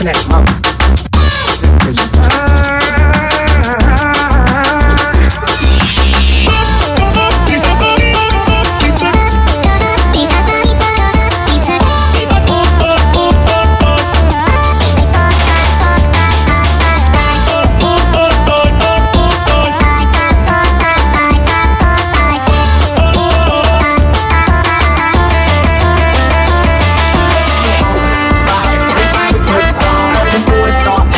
snack, mama. and boy.